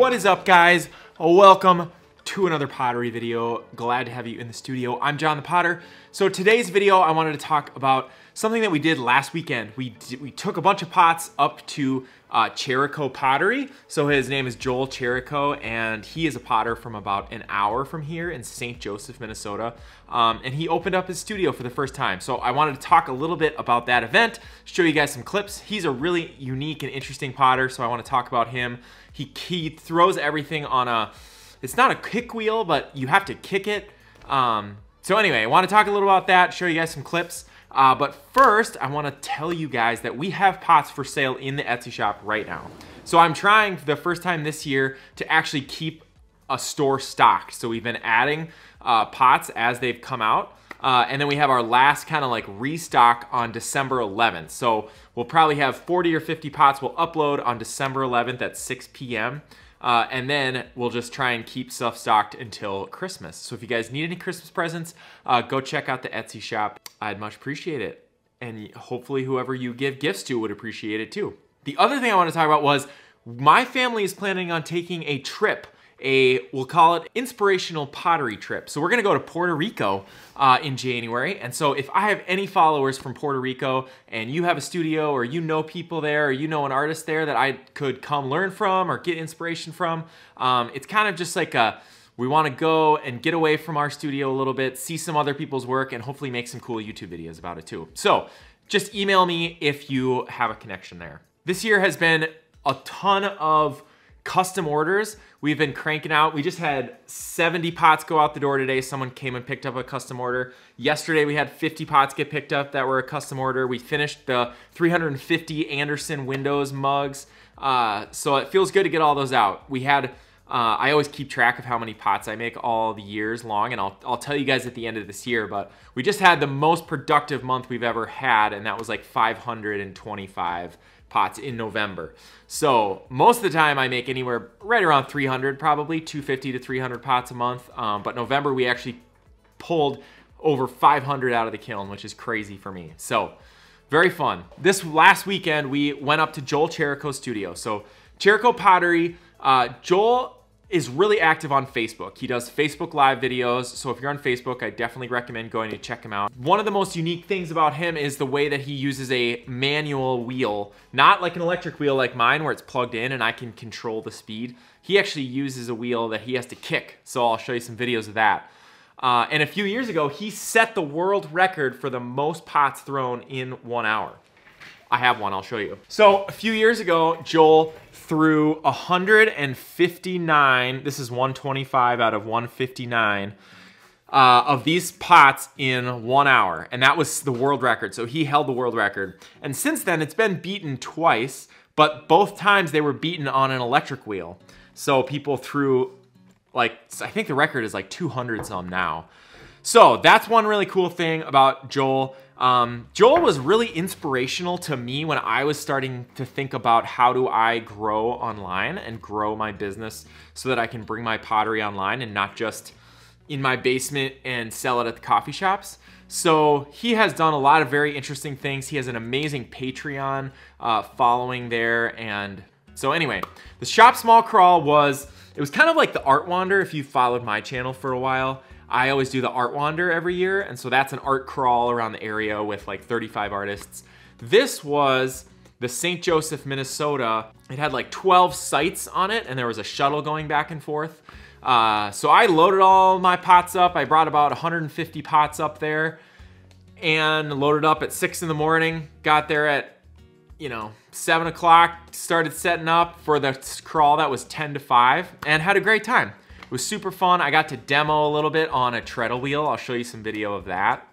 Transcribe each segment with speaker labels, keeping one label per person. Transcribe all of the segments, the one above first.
Speaker 1: What is up guys? Welcome to another pottery video. Glad to have you in the studio. I'm Jon the Potter. So today's video, I wanted to talk about something that we did last weekend. We, we took a bunch of pots up to uh, Cherrico Pottery. So his name is Joel Cherrico and he is a potter from about an hour from here in St. Joseph, Minnesota. Um, and he opened up his studio for the first time. So I wanted to talk a little bit about that event, show you guys some clips. He's a really unique and interesting potter, so I wanna talk about him. He, he throws everything on a, it's not a kick wheel, but you have to kick it. Um, so anyway, I want to talk a little about that, show you guys some clips. Uh, but first, I want to tell you guys that we have pots for sale in the Etsy shop right now. So I'm trying for the first time this year to actually keep a store stocked. So we've been adding uh, pots as they've come out. Uh, and then we have our last kind of like restock on December 11th. So we'll probably have 40 or 50 pots we'll upload on December 11th at 6 p.m. Uh, and then we'll just try and keep stuff stocked until Christmas. So if you guys need any Christmas presents, uh, go check out the Etsy shop. I'd much appreciate it. And hopefully whoever you give gifts to would appreciate it too. The other thing I want to talk about was my family is planning on taking a trip a, we'll call it inspirational pottery trip. So we're gonna go to Puerto Rico uh, in January. And so if I have any followers from Puerto Rico and you have a studio or you know people there or you know an artist there that I could come learn from or get inspiration from, um, it's kind of just like a, we wanna go and get away from our studio a little bit, see some other people's work and hopefully make some cool YouTube videos about it too. So just email me if you have a connection there. This year has been a ton of custom orders we've been cranking out. We just had 70 pots go out the door today. Someone came and picked up a custom order. Yesterday we had 50 pots get picked up that were a custom order. We finished the 350 Andersen Windows mugs. Uh, so it feels good to get all those out. We had uh, I always keep track of how many pots I make all the years long, and I'll, I'll tell you guys at the end of this year, but we just had the most productive month we've ever had, and that was like 525 pots in November. So most of the time I make anywhere right around 300, probably 250 to 300 pots a month. Um, but November we actually pulled over 500 out of the kiln, which is crazy for me. So very fun. This last weekend we went up to Joel Cherrico's studio. So Cherrico Pottery, uh, Joel is really active on Facebook. He does Facebook Live videos, so if you're on Facebook, I definitely recommend going to check him out. One of the most unique things about him is the way that he uses a manual wheel, not like an electric wheel like mine where it's plugged in and I can control the speed. He actually uses a wheel that he has to kick, so I'll show you some videos of that. Uh, and a few years ago, he set the world record for the most pots thrown in one hour. I have one, I'll show you. So a few years ago, Joel threw 159, this is 125 out of 159, uh, of these pots in one hour. And that was the world record. So he held the world record. And since then, it's been beaten twice, but both times they were beaten on an electric wheel. So people threw like, I think the record is like 200 some now. So that's one really cool thing about Joel. Um, Joel was really inspirational to me when I was starting to think about how do I grow online and grow my business so that I can bring my pottery online and not just in my basement and sell it at the coffee shops. So he has done a lot of very interesting things. He has an amazing Patreon uh, following there. And so anyway, the Shop Small Crawl was, it was kind of like the Art Wander if you followed my channel for a while. I always do the Art Wander every year, and so that's an art crawl around the area with like 35 artists. This was the St. Joseph, Minnesota. It had like 12 sites on it, and there was a shuttle going back and forth. Uh, so I loaded all my pots up. I brought about 150 pots up there and loaded up at six in the morning. Got there at, you know, seven o'clock, started setting up for the crawl that was 10 to five and had a great time. It was super fun. I got to demo a little bit on a treadle wheel. I'll show you some video of that.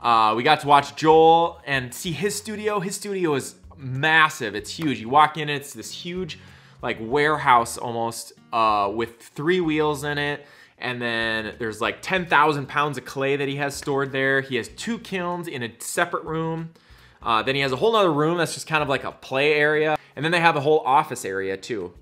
Speaker 1: Uh, we got to watch Joel and see his studio. His studio is massive. It's huge. You walk in, it's this huge like warehouse almost uh, with three wheels in it. And then there's like 10,000 pounds of clay that he has stored there. He has two kilns in a separate room. Uh, then he has a whole other room that's just kind of like a play area. And then they have a whole office area too.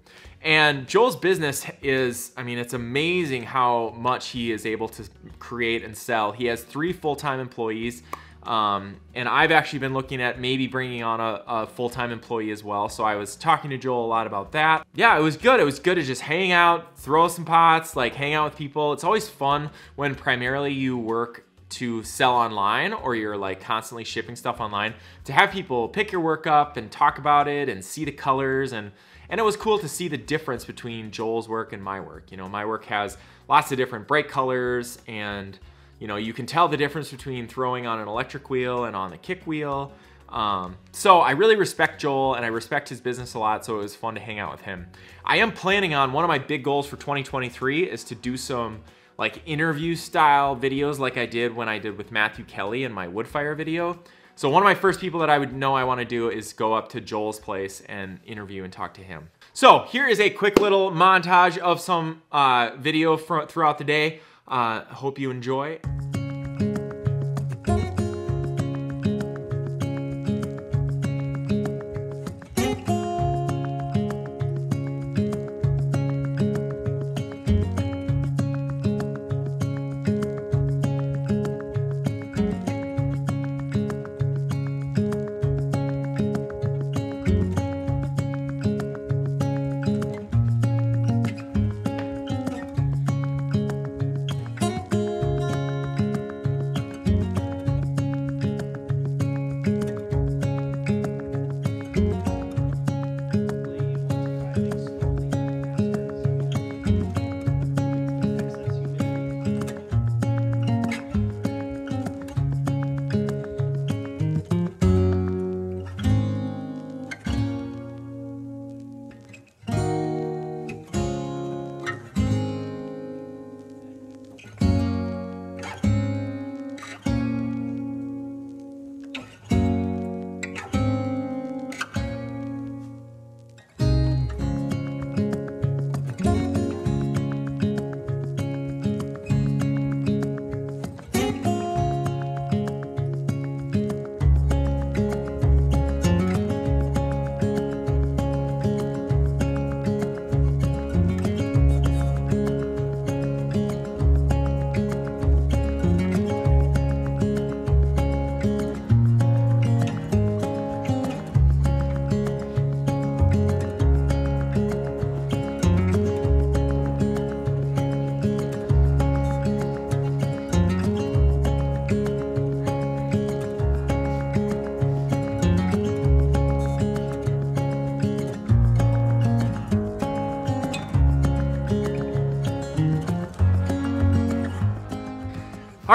Speaker 1: And Joel's business is, I mean, it's amazing how much he is able to create and sell. He has three full-time employees. Um, and I've actually been looking at maybe bringing on a, a full-time employee as well. So I was talking to Joel a lot about that. Yeah, it was good. It was good to just hang out, throw some pots, like hang out with people. It's always fun when primarily you work to sell online or you're like constantly shipping stuff online to have people pick your work up and talk about it and see the colors and and it was cool to see the difference between Joel's work and my work. You know, my work has lots of different bright colors and you know, you can tell the difference between throwing on an electric wheel and on the kick wheel. Um, so I really respect Joel and I respect his business a lot, so it was fun to hang out with him. I am planning on, one of my big goals for 2023 is to do some like interview style videos like I did when I did with Matthew Kelly in my woodfire video. So one of my first people that I would know I wanna do is go up to Joel's place and interview and talk to him. So here is a quick little montage of some uh, video throughout the day. Uh, hope you enjoy.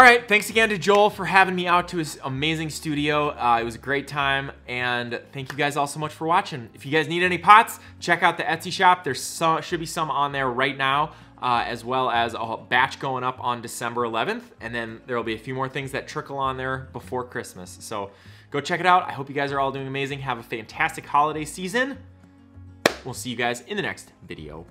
Speaker 1: All right, thanks again to Joel for having me out to his amazing studio. Uh, it was a great time, and thank you guys all so much for watching. If you guys need any pots, check out the Etsy shop. There should be some on there right now, uh, as well as a batch going up on December 11th, and then there will be a few more things that trickle on there before Christmas. So go check it out. I hope you guys are all doing amazing. Have a fantastic holiday season. We'll see you guys in the next video.